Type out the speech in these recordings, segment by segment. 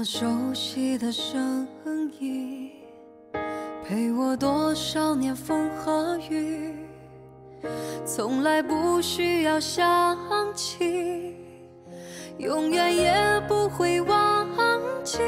那熟悉的声音，陪我多少年风和雨，从来不需要想起，永远也不会忘记。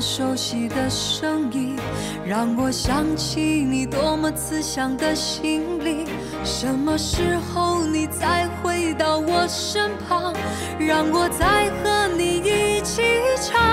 熟悉的声音，让我想起你多么慈祥的心灵。什么时候你再回到我身旁，让我再和你一起唱？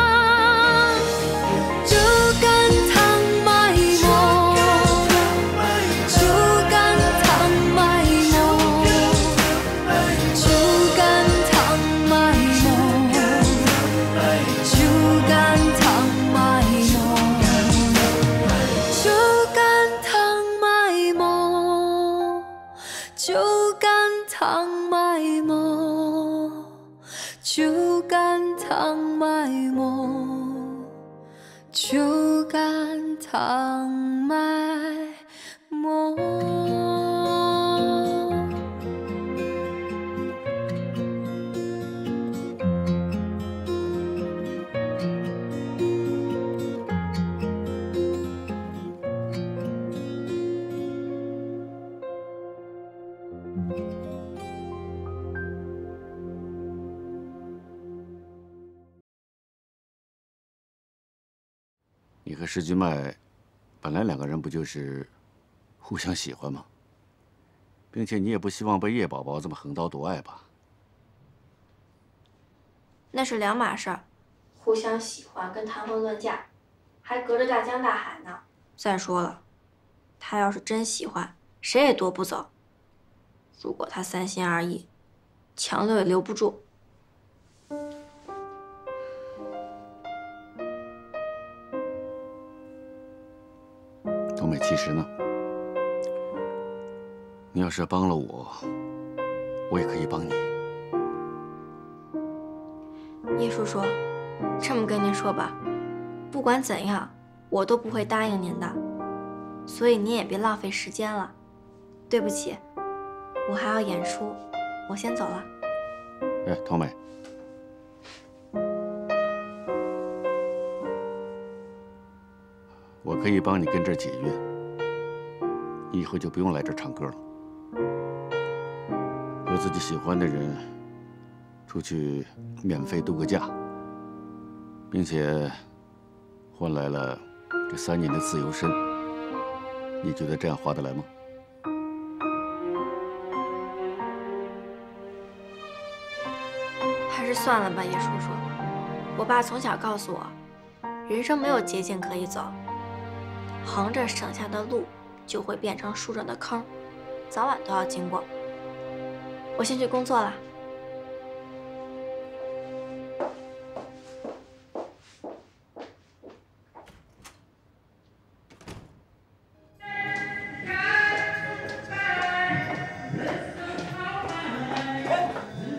干石君迈本来两个人不就是互相喜欢吗？并且你也不希望被叶宝宝这么横刀夺爱吧？那是两码事儿，互相喜欢跟谈婚论嫁，还隔着大江大海呢。再说了，他要是真喜欢，谁也夺不走。如果他三心二意，强留也留不住。实呢，你要是帮了我，我也可以帮你。叶叔叔，这么跟您说吧，不管怎样，我都不会答应您的，所以您也别浪费时间了。对不起，我还要演出，我先走了。哎，童美，我可以帮你跟这儿解约，你以后就不用来这儿唱歌了，和自己喜欢的人出去免费度个假，并且换来了这三年的自由身，你觉得这样划得来吗？还是算了吧，叶叔叔。我爸从小告诉我，人生没有捷径可以走，横着省下的路就会变成竖着的坑，早晚都要经过。我先去工作了。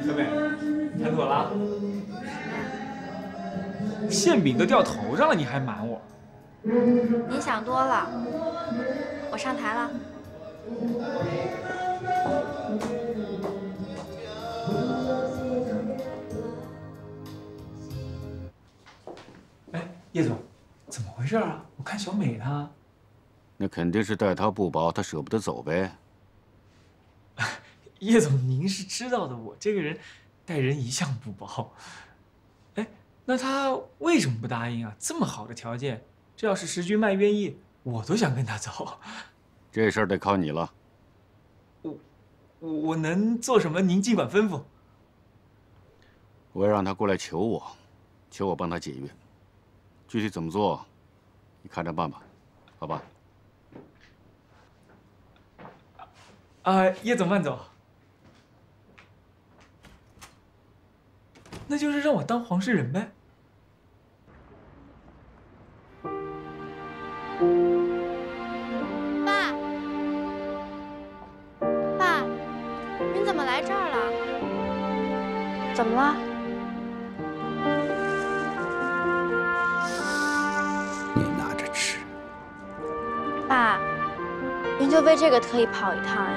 小美，谈妥了？馅饼都掉头上了，你还瞒我？您想多了，我上台了。哎，叶总，怎么回事啊？我看小美她……那肯定是待她不薄，她舍不得走呗。叶总，您是知道的，我这个人待人一向不薄。哎，那她为什么不答应啊？这么好的条件，这要是石君迈愿意，我都想跟他走。这事儿得靠你了。我我能做什么？您尽管吩咐。我要让他过来求我，求我帮他解约。具体怎么做，你看着办吧，好吧？啊，叶总慢走。那就是让我当黄世仁呗。了？你拿着吃。爸，您就为这个特意跑一趟呀？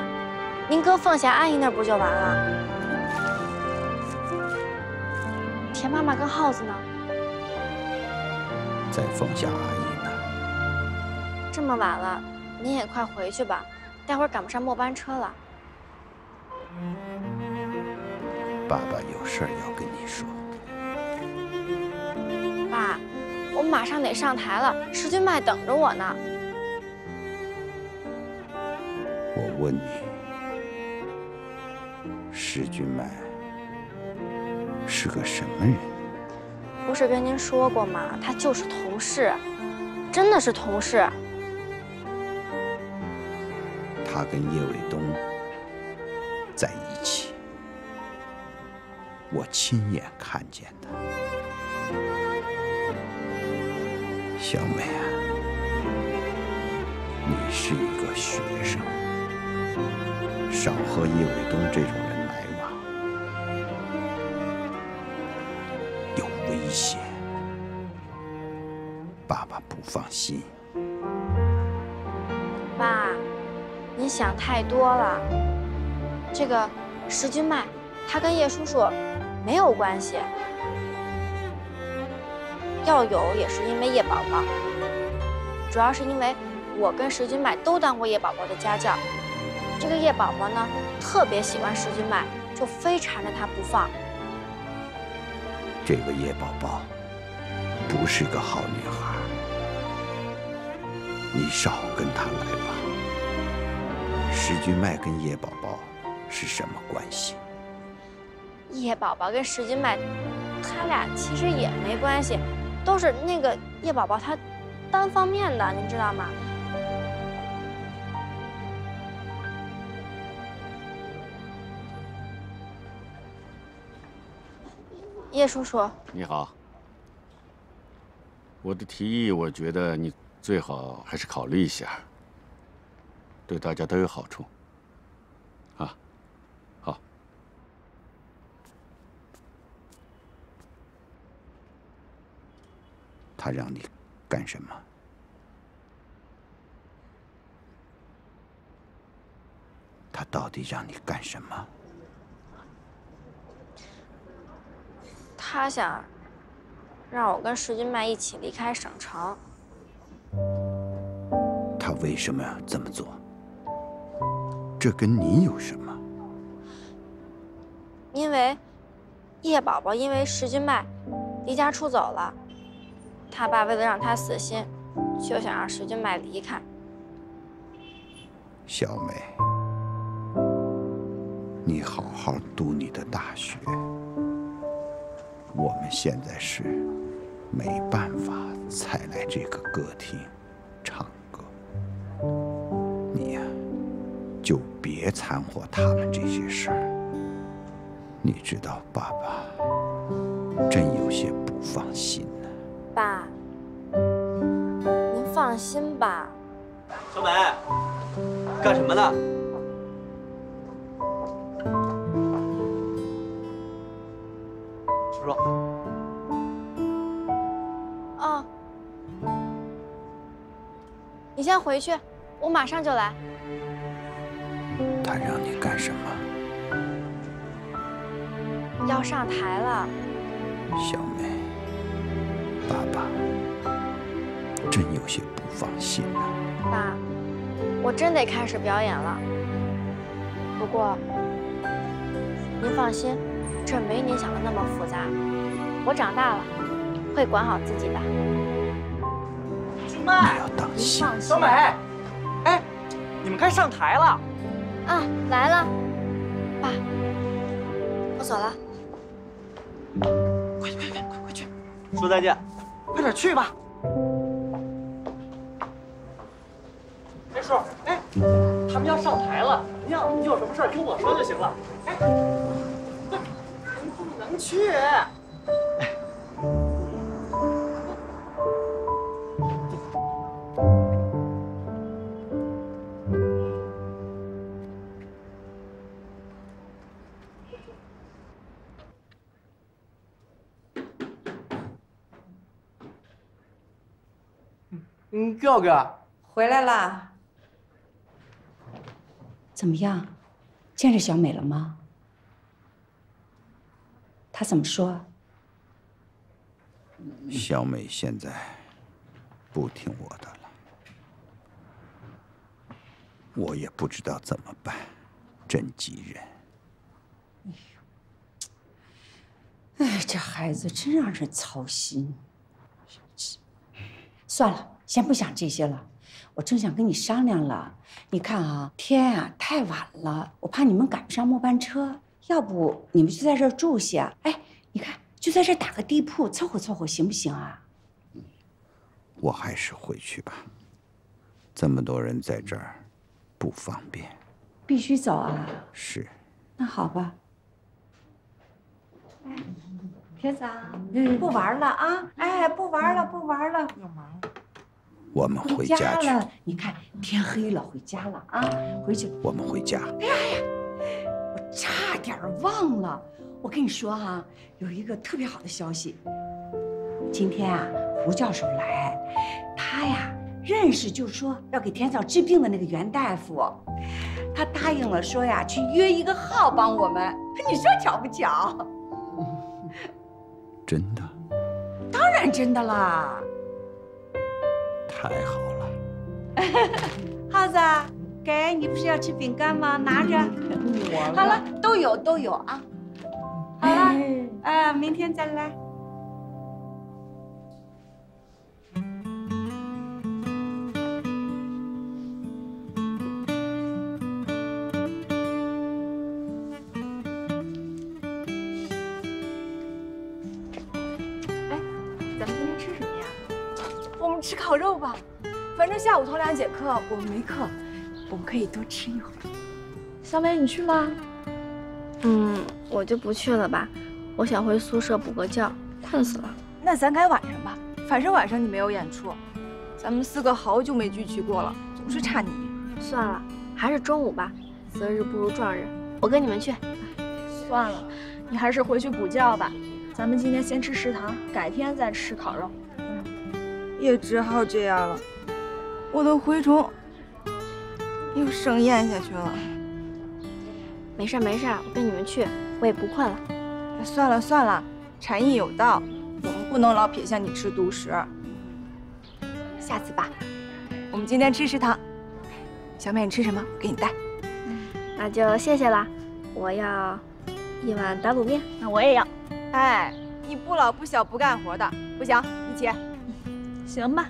您搁凤霞阿姨那儿不就完了？田妈妈跟耗子呢？在凤霞阿姨那儿。这么晚了，您也快回去吧，待会儿赶不上末班车了。爸爸有事儿要跟你说。爸，我马上得上台了，石君迈等着我呢。我问你，石君迈是个什么人？不是跟您说过吗？他就是同事，真的是同事。他跟叶伟东我亲眼看见的。小美啊，你是一个学生，少和叶伟东这种人来往，有危险，爸爸不放心。爸，你想太多了。这个石君迈，他跟叶叔叔没有关系。要有也是因为叶宝宝，主要是因为我跟石君迈都当过叶宝宝的家教。这个叶宝宝呢，特别喜欢石君迈，就非缠着他不放。这个叶宝宝不是个好女孩，你少跟她来往。石君迈跟叶宝宝是什么关系？叶宝宝跟石君麦，他俩其实也没关系，都是那个叶宝宝他单方面的，您知道吗？叶叔叔，你好，我的提议，我觉得你最好还是考虑一下，对大家都有好处。啊，好，他让你干什么？他到底让你干什么？他想让我跟石君迈一起离开省城。他为什么要这么做？这跟你有什么？因为叶宝宝因为石君迈离家出走了，他爸为了让他死心，就想让石君麦离开。小美，你好好读你的大学。我们现在是没办法才来这个歌厅唱歌，你呀、就别掺和他们这些事儿。你知道，爸爸真有些不放心放心吧。小美，干什么呢？叔叔，哦，你先回去，我马上就来。他让你干什么？要上台了，小美，爸爸真有些不放心呢、爸，我真得开始表演了。不过您放心，这没您想的那么复杂。我长大了，会管好自己的。你小麦，要当您心。放心。小美，哎，你们该上台了。啊，来了，爸，我走了。快快快快快去，说再见，快点去吧。哎，他们要上台了，您要有什么事儿跟我说就行了。哎，您不能去。嗯，哥哥回来了。怎么样，见着小美了吗？她怎么说？小美现在不听我的了，我也不知道怎么办，真急人。哎，这孩子真让人操心。算了，先不想这些了。我正想跟你商量了，你看啊，天啊太晚了，我怕你们赶不上末班车。要不你们就在这儿住下？哎，你看，就在这儿打个地铺，凑合凑合，行不行啊？我还是回去吧，这么多人在这儿，不方便。必须走啊？是。那好吧。哎，铁子，不玩了啊！哎，不玩了，不玩了，有忙。我们回家去。了，你看天黑了，回家了啊！回去。我们回家。哎呀呀，我差点忘了，我跟你说哈，有一个特别好的消息。今天啊，胡教授来，他呀认识，就是说要给田嫂治病的那个袁大夫，他答应了，说呀去约一个号帮我们。你说巧不巧？真的？当然真的啦！太好了，耗子，给你不是要吃饼干吗？拿着。好了，都有都有啊。好了，啊，明天再来。烤肉吧，反正下午头两节课我们没课，我们可以多吃一会儿。小美，你去吗？嗯，我就不去了吧，我想回宿舍补个觉，困死了。那咱改晚上吧，反正晚上你没有演出，咱们四个好久没聚齐过了，总是差你。算了，还是中午吧，择日不如撞日，我跟你们去。算了，你还是回去补觉吧，咱们今天先吃食堂，改天再吃烤肉。也只好这样了，我的蛔虫又生咽下去了。没事没事，我跟你们去，我也不困了。算了算了，禅意有道，我们不能老撇下你吃独食。下次吧，我们今天吃食堂。小美，你吃什么？我给你带。那就谢谢了，我要一碗打卤面。那我也要。哎，你不老不小不干活的，不行，一起。行吧，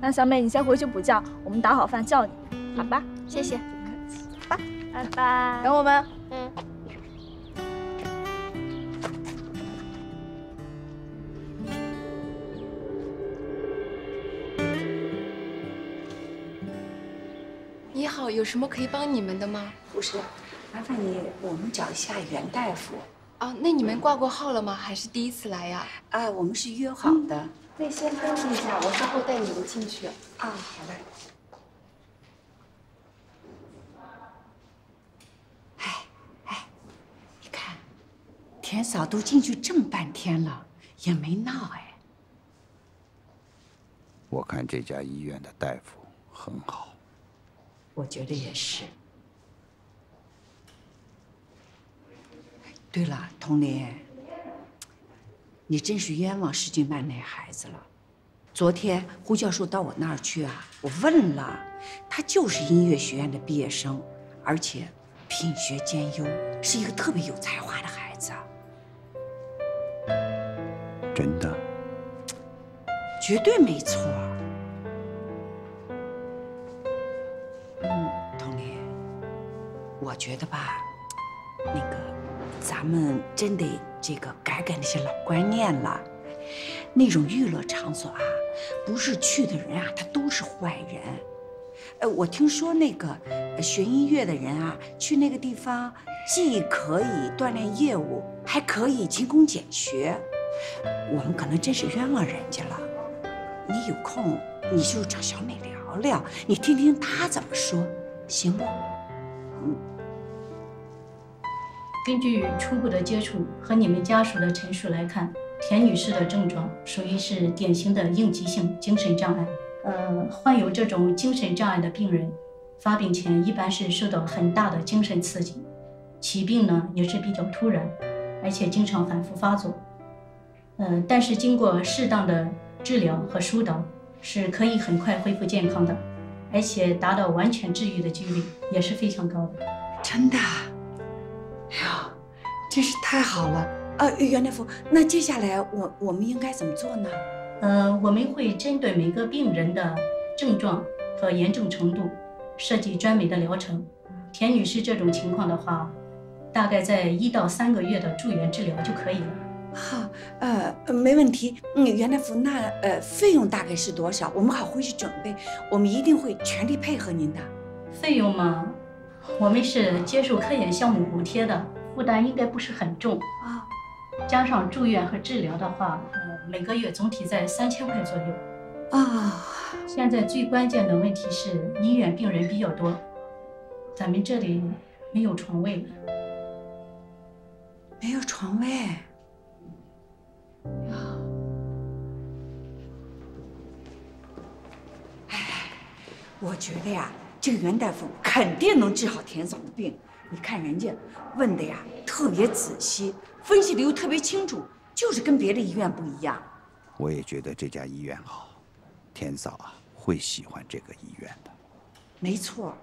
那小美你先回去补觉，我们打好饭叫你，好吧？谢谢。走吧，拜拜。等我们。嗯。你好，有什么可以帮你们的吗？护士，麻烦你我们找一下袁大夫。啊，那你们挂过号了吗？还是第一次来呀？啊，我们是约好的。那先登记一下，我稍后带你们进去。啊，好嘞。哎哎，你看，田嫂都进去这么半天了，也没闹哎。我看这家医院的大夫很好。我觉得也是。对了，童林。你真是冤枉施俊曼那孩子了。昨天胡教授到我那儿去啊，我问了，他就是音乐学院的毕业生，而且品学兼优，是一个特别有才华的孩子。真的？绝对没错。嗯，童林，我觉得吧，那个，咱们真得。这个改改那些老观念了，那种娱乐场所啊，不是去的人啊，他都是坏人。呃，我听说那个学音乐的人啊，去那个地方既可以锻炼业务，还可以勤工俭学。我们可能真是冤枉人家了。你有空你就找小美聊聊，你听听她怎么说，行不？嗯。根据初步的接触和你们家属的陈述来看，田女士的症状属于是典型的应激性精神障碍。呃，患有这种精神障碍的病人，发病前一般是受到很大的精神刺激，起病呢也是比较突然，而且经常反复发作。嗯，但是经过适当的治疗和疏导，是可以很快恢复健康的，而且达到完全治愈的几率也是非常高的。真的？哎呀，真是太好了！呃，袁大夫，那接下来我我们应该怎么做呢？呃，我们会针对每个病人的症状和严重程度，设计专门的疗程。田女士这种情况的话，大概在一到三个月的住院治疗就可以了。好，呃，没问题。嗯，袁大夫，那呃，费用大概是多少？我们好回去准备。我们一定会全力配合您的。费用嘛，我们是接受科研项目补贴的，负担应该不是很重啊。加上住院和治疗的话，呃，每个月总体在三千块左右。啊，现在最关键的问题是医院病人比较多，咱们这里没有床位。没有床位。哎，我觉得呀，这个袁大夫肯定能治好田嫂的病。你看人家问的呀，特别仔细，分析的又特别清楚，就是跟别的医院不一样。我也觉得这家医院好，田嫂啊会喜欢这个医院的。没错，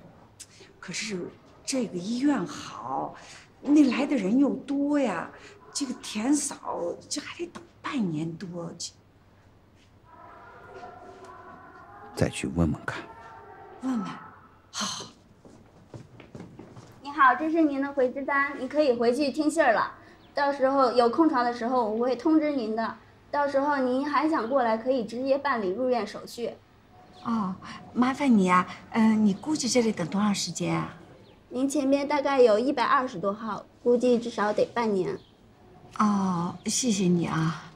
可是这个医院好，那来的人又多呀，这个田嫂这还得等半年多。再去问问看。问问，好。你好，这是您的回执单，你可以回去听信儿了。到时候有空床的时候，我会通知您的。到时候您还想过来，可以直接办理入院手续。哦，麻烦你啊，嗯，你估计这里等多长时间啊？您前面大概有一百二十多号，估计至少得半年。哦，谢谢你啊。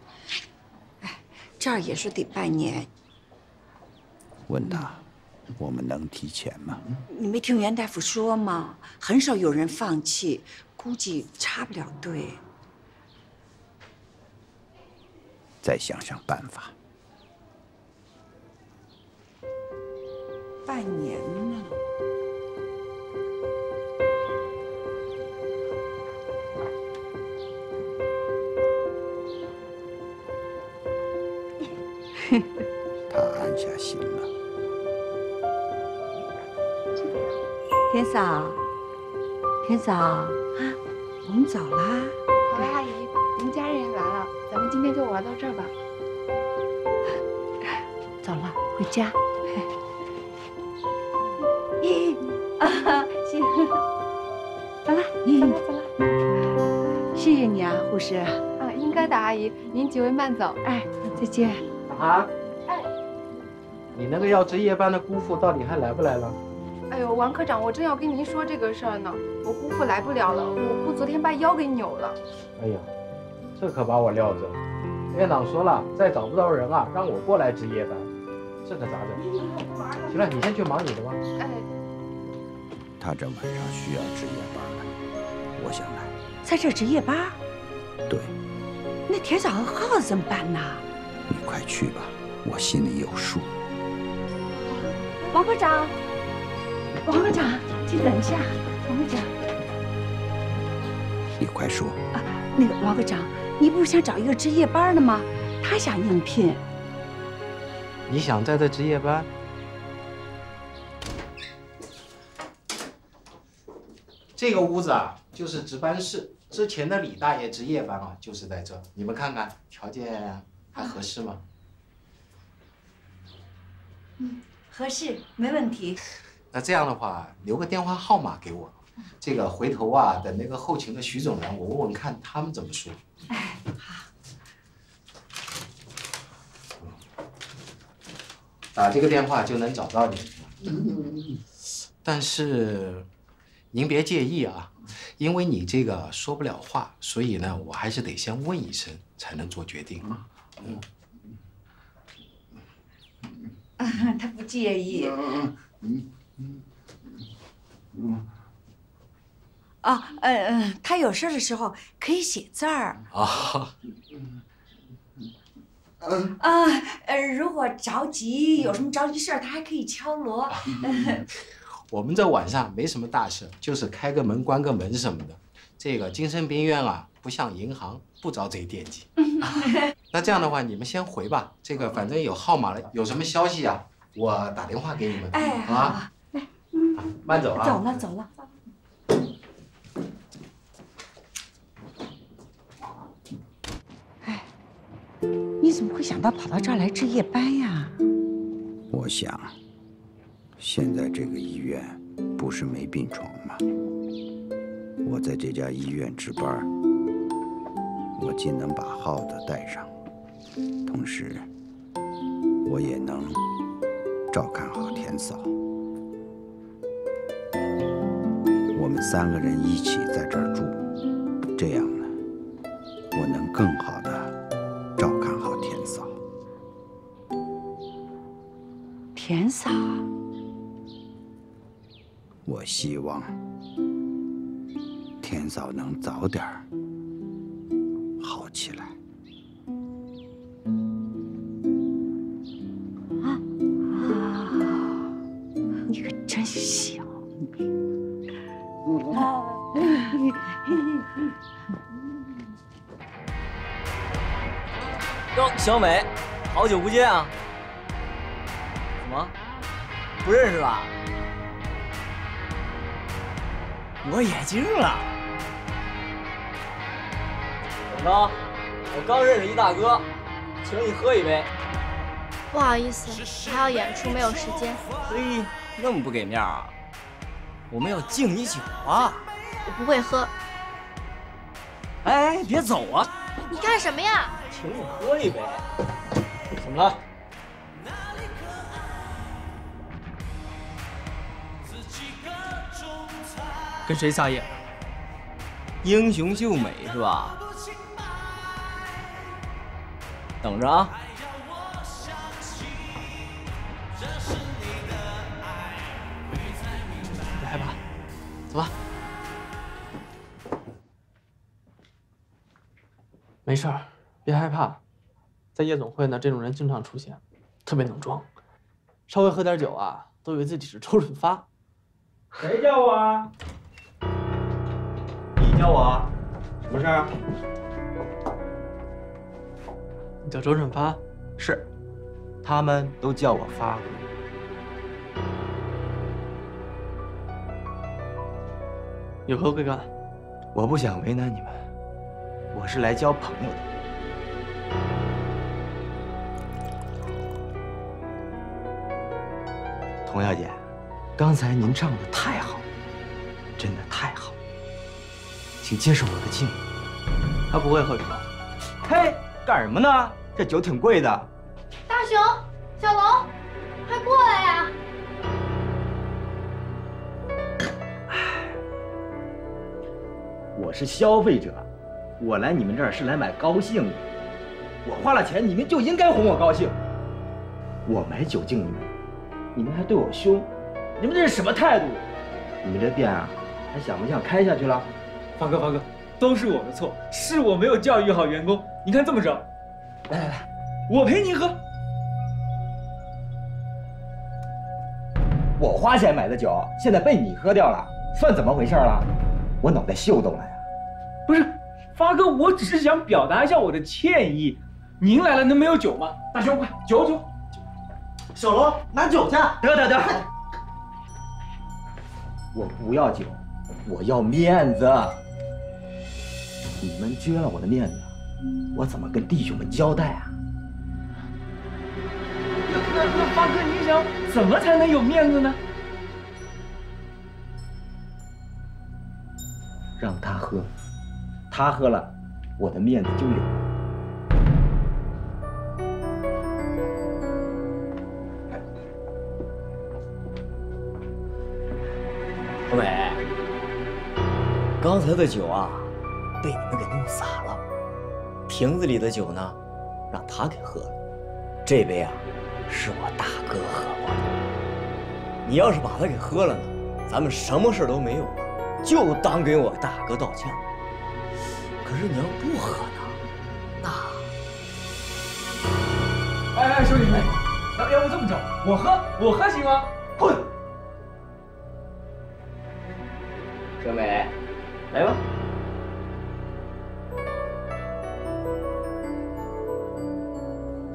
哎，这儿也是得半年。问他。我们能提前吗？你没听袁大夫说吗？很少有人放弃，估计插不了队。再想想办法。半年呢？他安下心了。田嫂，田嫂，啊，我们走啦。好了，阿姨，您家人也来了，咱们今天就玩到这儿吧。走了，回家。咦，啊，行，走了，走了，走了。谢谢你啊，护士。啊，应该的，阿姨，您几位慢走。哎，再见。啊？哎，你那个要值夜班的姑父到底还来不来了？哎呦，王科长，我正要跟您说这个事儿呢。我姑父来不了了，我姑昨天把腰给扭了。哎呀，这可把我撂着了。院长说了，再找不着人啊，让我过来值夜班。这可咋整？行了，你先去忙你的吧。哎，他这晚上需要值夜班，我想来。在这值夜班？对。那田嫂和耗子怎么办呢？你快去吧，我心里有数。王科长。王科长，请等一下。王科长，你快说。啊，那个王科长，你不是想找一个值夜班的吗？他想应聘。你想在这值夜班？这个屋子啊，就是值班室。之前的李大爷值夜班啊，就是在这。你们看看，条件还合适吗？嗯，合适，没问题。那这样的话，留个电话号码给我，这个回头啊，等那个后勤的徐总来，我问问看他们怎么说。哎，好。打这个电话就能找到你。但是您别介意啊，因为你这个说不了话，所以呢，我还是得先问一声才能做决定。嗯。他不介意。嗯。嗯嗯啊，呃呃，他有事的时候可以写字儿啊。啊，呃，如果着急有什么着急事儿，他还可以敲锣。我们这晚上没什么大事，就是开个门、关个门什么的。这个精神病院啊，不像银行，不招贼惦记。那这样的话，你们先回吧。这个反正有号码了，有什么消息啊，我打电话给你们。哎，好啊，慢走啊。走了，走了。哎，你怎么会想到跑到这儿来值夜班呀？我想，现在这个医院不是没病床吗？我在这家医院值班，我既能把耗子带上，同时我也能照看好田嫂。我们三个人一起在这儿住，这样呢，我能更好的照看好田嫂。田嫂，我希望田嫂能早点儿小美，好久不见啊！怎么，不认识了？我眼镜了。怎么着？我刚认识一大哥，请你喝一杯。不好意思，还要演出，没有时间。嘿，那么不给面啊？我们要敬你酒啊！我不会喝。哎，别走啊！你干什么呀？请你喝一杯。怎么了？跟谁撒野？英雄救美是吧？等着啊！别害怕，走吧。没事儿，别害怕。在夜总会呢，这种人经常出现，特别能装。稍微喝点酒啊，都以为自己是周润发。谁叫我啊？你叫我啊？什么事儿？你叫周润发？是，他们都叫我发哥。有何贵干？我不想为难你们，我是来交朋友的。童小姐，刚才您唱的太好，真的太好，请接受我的敬意。他不会喝酒。嘿，干什么呢？这酒挺贵的。大熊、小龙，快过来呀！我是消费者，我来你们这儿是来买高兴的。我花了钱，你们就应该哄我高兴。我买酒敬你们，你们还对我凶，你们这是什么态度？你们这店啊，还想不想开下去了？发哥，发哥，都是我的错，是我没有教育好员工。你看这么着，来来来，我陪你喝。我花钱买的酒，现在被你喝掉了，算怎么回事了？我脑袋秀动了呀！不是，发哥，我只是想表达一下我的歉意。您来了能没有酒吗？大兄，快酒酒！小龙，拿酒去！得得得，我不要酒，我要面子。你们撅了我的面子，我怎么跟弟兄们交代啊？那那那，发哥，你想怎么才能有面子呢？让他喝，他喝了，我的面子就有了。刚才的酒啊，被你们给弄洒了。瓶子里的酒呢，让他给喝了。这杯啊，是我大哥喝过的。你要是把它给喝了呢，咱们什么事都没有了。就当给我大哥道歉。可是你要不喝呢，那……哎哎，兄弟们，要要不这么着，我喝，我喝行吗？混！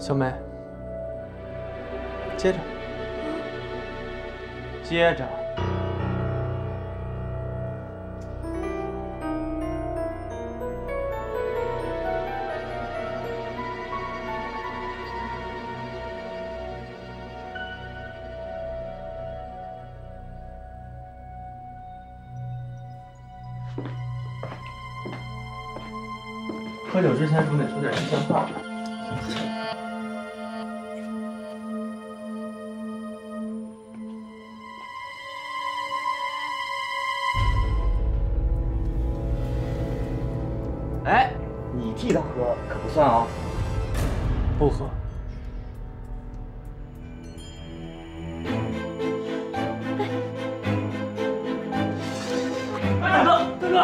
小梅，接着，接着。喝酒之前总得说点吉祥话。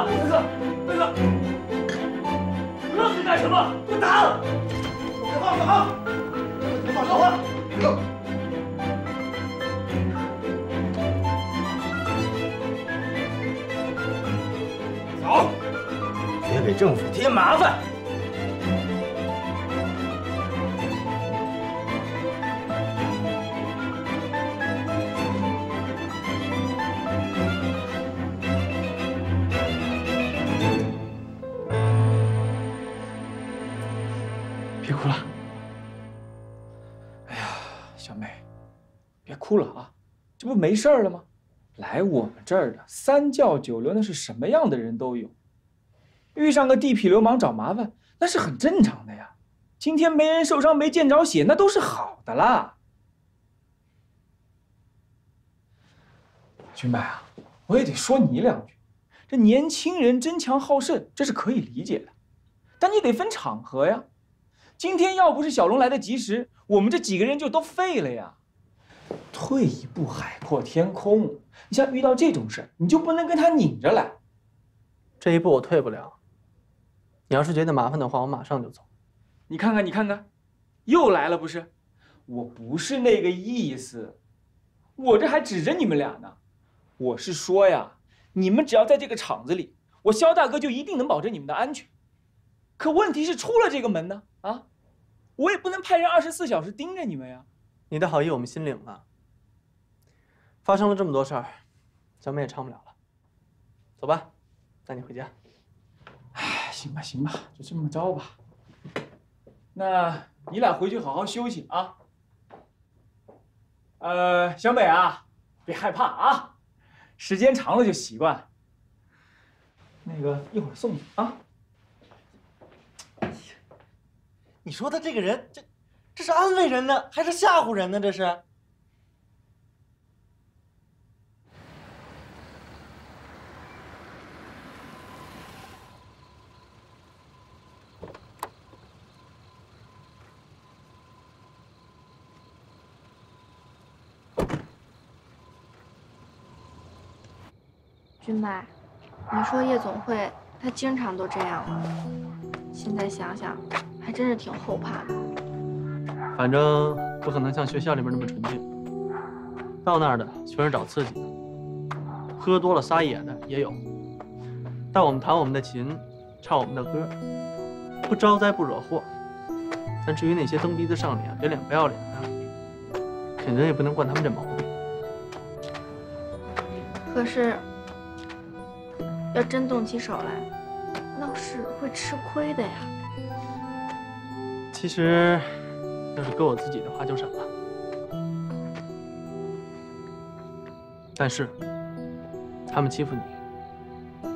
哥，大哥，大哥，愣着，干什么？给我打！别放，别放！别放，走，别给政府添麻烦。没事儿了吗？来我们这儿的三教九流，那是什么样的人都有。遇上个地痞流氓找麻烦，那是很正常的呀。今天没人受伤，没见着血，那都是好的啦。君白啊，我也得说你两句。这年轻人争强好胜，这是可以理解的，但你得分场合呀。今天要不是小龙来得及时，我们这几个人就都废了呀。退一步海阔天空，你像遇到这种事，你就不能跟他拧着来。这一步我退不了。你要是觉得麻烦的话，我马上就走。你看看，你看看，又来了不是？我不是那个意思，我这还指着你们俩呢。我是说呀，你们只要在这个厂子里，我肖大哥就一定能保证你们的安全。可问题是出了这个门呢，啊，我也不能派人二十四小时盯着你们呀。你的好意我们心领了。发生了这么多事儿，咱们也唱不了了。走吧，带你回家。哎，行吧，行吧，就这么着吧。那你俩回去好好休息啊。呃，小美啊，别害怕啊，时间长了就习惯。那个一会儿送你啊。你说他这个人，这这是安慰人呢，还是吓唬人呢？这是。君白，你说夜总会他经常都这样吗？现在想想，还真是挺后怕的。反正不可能像学校里面那么纯净。到那儿的全是找刺激的，喝多了撒野的也有。但我们弹我们的琴，唱我们的歌，不招灾不惹祸。但至于那些蹬鼻子上脸、给脸不要脸的，肯定也不能惯他们这毛病。可是，要真动起手来，闹事会吃亏的呀。其实，要是搁我自己的话就省了。但是，他们欺负你，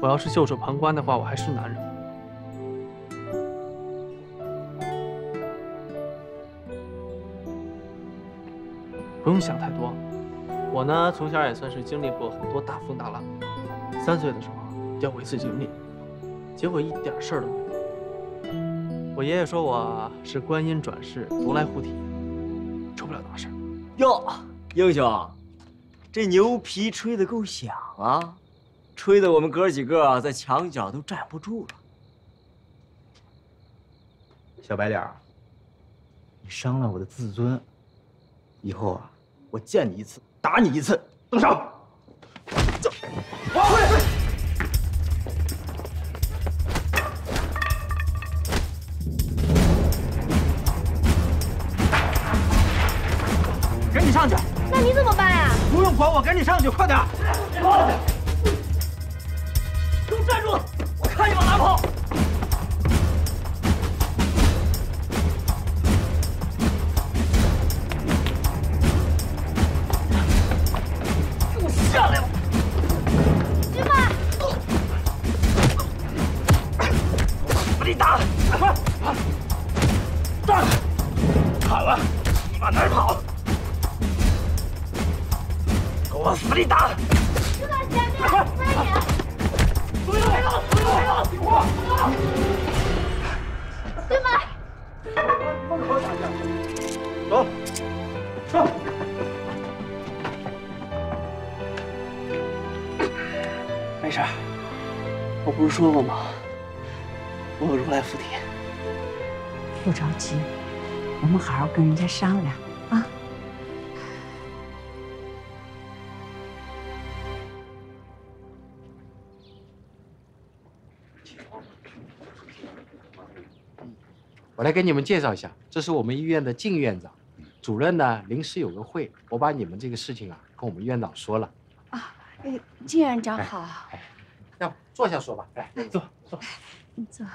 我要是袖手旁观的话，我还是男人。不用想太多，我呢从小也算是经历过很多大风大浪。三岁的时候掉过一次井里，结果一点事儿都没有。我爷爷说我是观音转世，如来护体，出不了大事。哟，英雄，这牛皮吹得够响啊，吹得我们哥几个在墙角都站不住了。小白脸，你伤了我的自尊。以后啊，我见你一次打你一次，动手！紧上去！那你怎么办呀？不用管我，赶紧上去，快点！给我站住！我看你往哪跑！我来给你们介绍一下，这是我们医院的靳院长，主任呢临时有个会，我把你们这个事情啊跟我们院长说了，哎，靳院长好，哎要不坐下说吧，来坐坐。你坐。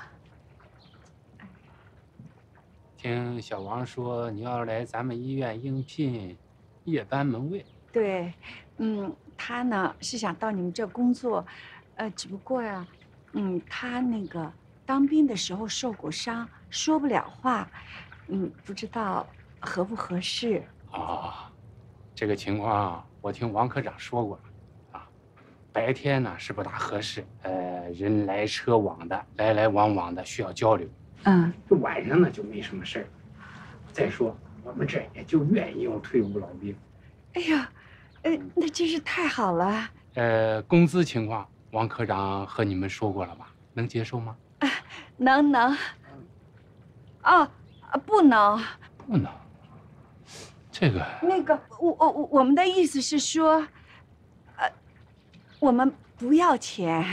听小王说你要来咱们医院应聘夜班门卫，对，嗯，他呢是想到你们这工作，呃，只不过呀，嗯，他那个当兵的时候受过伤，说不了话，嗯，不知道合不合适。啊，这个情况我听王科长说过了，啊，白天呢是不大合适，呃，人来车往的，来来往往的需要交流。嗯，这晚上呢就没什么事儿。再说我们这儿也就愿意用退伍老兵。哎呀，呃，那真是太好了。呃，工资情况，王科长和你们说过了吧？能接受吗？能能。哦，啊不能。不能。这个那个，我我我我们的意思是说，呃，我们不要钱，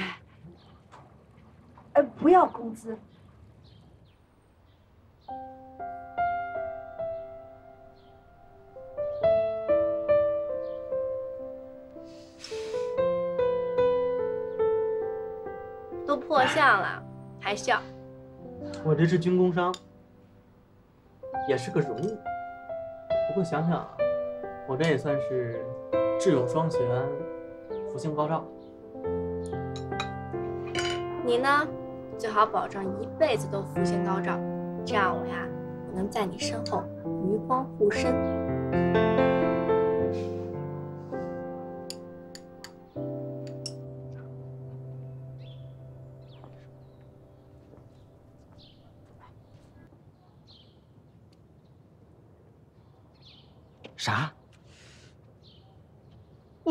呃，不要工资。都破相了，还笑？我这是军工伤，也是个荣誉。不过想想啊，我这也算是智勇双全，福星高照。你呢，最好保证一辈子都福星高照，这样我呀，我能在你身后余光护身。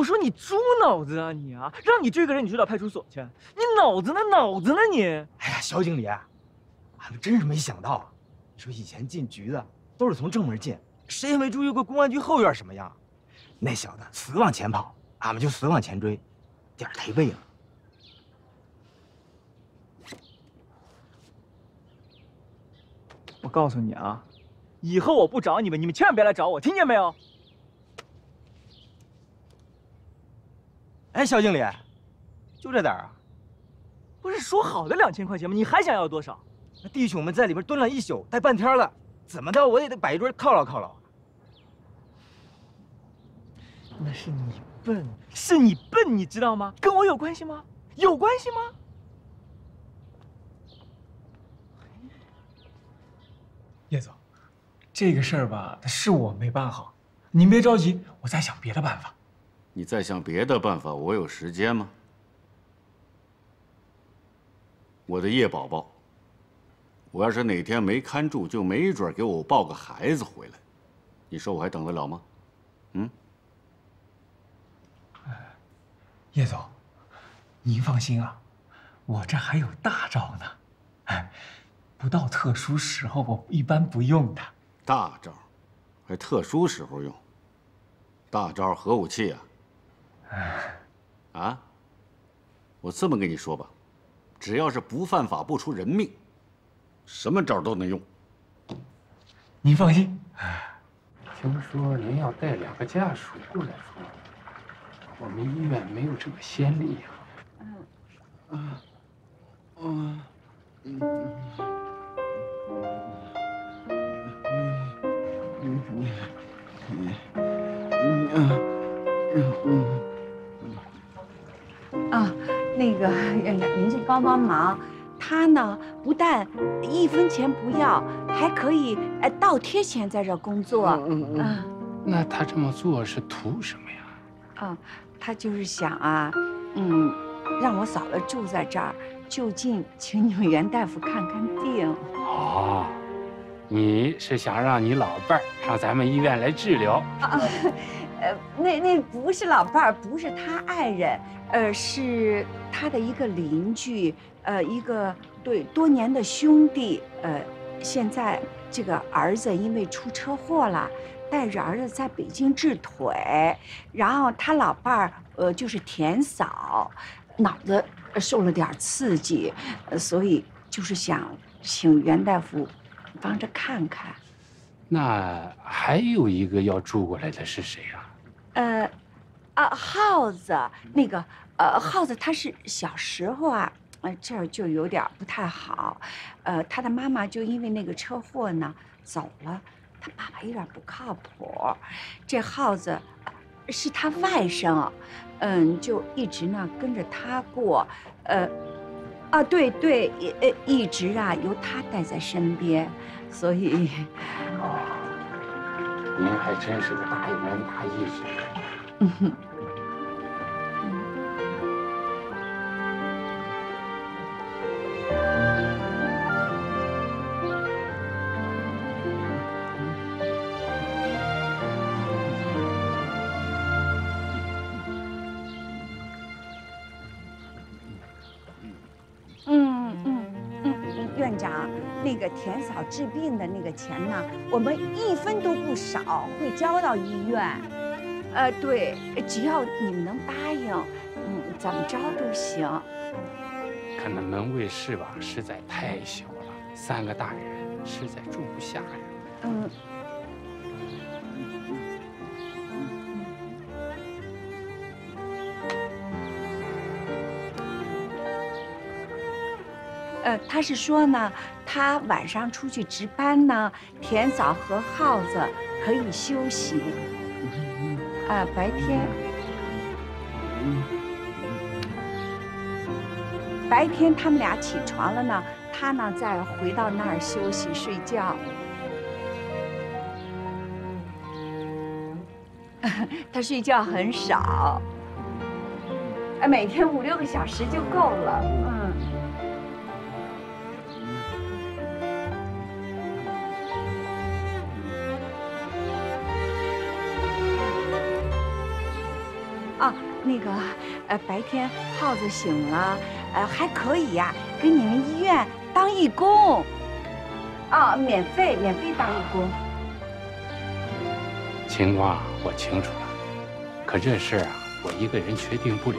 我说你猪脑子啊你啊！让你追个人你追到派出所去，你脑子呢？脑子呢你？哎呀，肖经理，俺们真是没想到啊！你说以前进局的都是从正门进，谁也没注意过公安局后院什么样。那小子死往前跑，俺们就死往前追，点儿忒背了。我告诉你啊，以后我不找你们，你们千万别来找我，听见没有？哎，肖经理，就这点啊？不是说好的两千块钱吗？你还想要多少？那弟兄们在里边蹲了一宿，待半天了，怎么的我也得摆一桌犒劳犒劳。那是你笨，是你笨，你知道吗？跟我有关系吗？有关系吗？叶总，这个事儿吧，是我没办好，您别着急，我再想别的办法。你再想别的办法，我有时间吗？我的叶宝宝，我要是哪天没看住，就没准给我抱个孩子回来，你说我还等得了吗？嗯？叶总，您放心啊，我这还有大招呢。哎，不到特殊时候，我一般不用的。大招，还特殊时候用。大招核武器啊！啊！我这么跟你说吧，只要是不犯法、不出人命，什么招都能用。您放心。听说您要带两个家属过来说，我们医院没有这个先例呀。嗯。嗯。嗯。啊，那个院长，您去帮帮忙。他呢，不但一分钱不要，还可以哎倒贴钱在这工作。嗯嗯。那他这么做是图什么呀？啊，他就是想啊，嗯，让我嫂子住在这儿，就近请你们袁大夫看看病。哦，你是想让你老伴儿上咱们医院来治疗？啊，那那不是老伴儿，不是他爱人，呃，是他的一个邻居。呃，一个对多年的兄弟，呃，现在这个儿子因为出车祸了，带着儿子在北京治腿，然后他老伴儿，呃，就是田嫂，脑子受了点刺激，所以就是想请袁大夫帮着看看。那还有一个要住过来的是谁呀？呃，啊，耗子，那个，呃，耗子他是小时候啊。呃，这儿就有点不太好，呃，他的妈妈就因为那个车祸呢走了，他爸爸有点不靠谱，这耗子是他外甥，嗯，就一直呢跟着他过，呃，啊，对对，呃，一直啊由他带在身边，所以，您还真是个大仁大义之人。嗯哼。田嫂治病的那个钱呢，我们一分都不少，会交到医院。呃，对，只要你们能答应，嗯，怎么着都行。可那门卫室吧，实在太小了，三个大人实在住不下呀。嗯。呃，他是说呢，他晚上出去值班呢，田嫂和耗子可以休息。啊，白天，白天他们俩起床了呢，他呢再回到那儿休息睡觉。他睡觉很少，每天五六个小时就够了。那个，呃，白天耗子醒了，呃，还可以呀，给你们医院当义工，啊，免费，免费当义工。情况我清楚了，可这事啊，我一个人决定不了，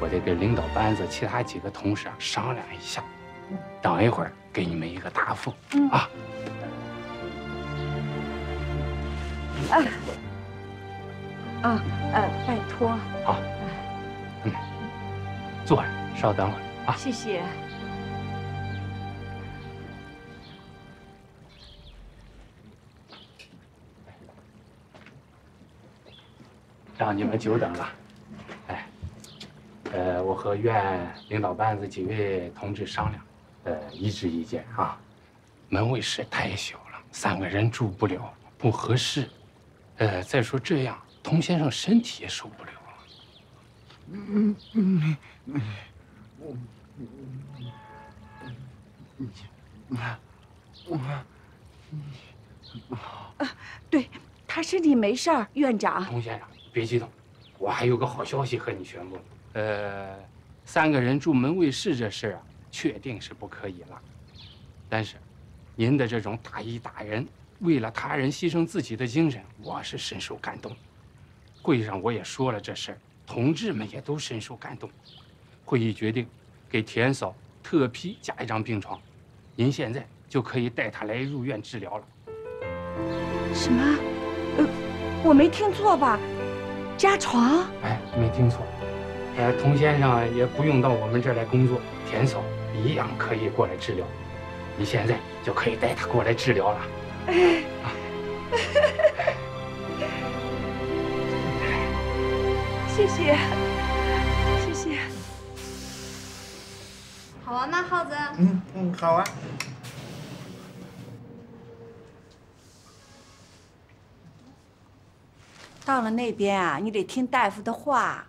我得跟领导班子其他几个同事商量一下，等一会儿给你们一个答复。啊。啊。啊，呃，拜托。好，嗯，坐着，稍等会儿啊。谢谢。让你们久等了。哎，呃，我和院领导班子几位同志商量，呃，一致意见啊，门卫室太小了，三个人住不了，不合适。呃，再说这样。童先生身体也受不了了。嗯嗯嗯嗯啊，对他身体没事儿，院长。童先生，别激动，我还有个好消息和你宣布。呃，三个人住门卫室这事啊，确定是不可以了。但是，您的这种大义大人，为了他人牺牲自己的精神，我是深受感动。会上我也说了这事儿，同志们也都深受感动。会议决定，给田嫂特批加一张病床，您现在就可以带她来入院治疗了。什么？呃，我没听错吧？加床？哎，没听错。呃，童先生也不用到我们这儿来工作，田嫂一样可以过来治疗。你现在就可以带她过来治疗了。谢谢，谢谢。好玩吗，耗子？嗯嗯，好玩。到了那边啊，你得听大夫的话。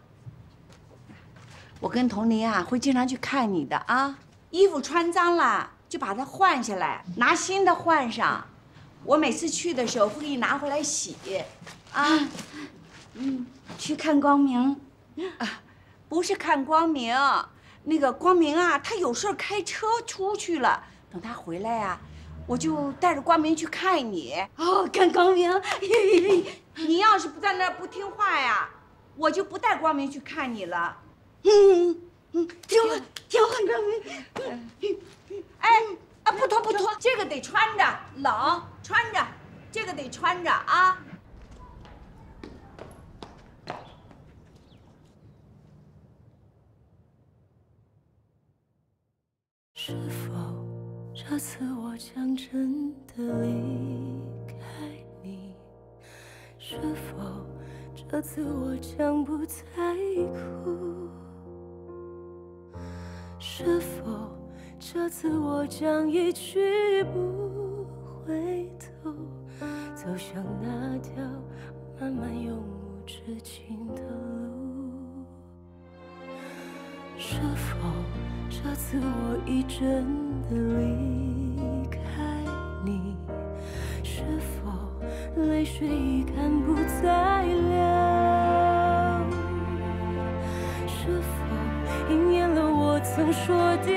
我跟童林啊会经常去看你的啊。衣服穿脏了就把它换下来，拿新的换上。我每次去的时候会给你拿回来洗。啊，嗯，去看光明。啊，不是看光明，那个光明啊，他有事开车出去了。等他回来呀，我就带着光明去看你。哦，看光明。你要是不在那儿不听话呀，我就不带光明去看你了。嗯嗯，听话听话，光明。哎啊，不脱不脱，这个得穿着，冷穿着，这个得穿着啊。这次我将真的离开你？是否这次我将不再哭？是否这次我将一去不回头，走向那条漫漫永无止境的路？是否？这次我已真的离开你，是否泪水已干不再流？是否应验了我曾说的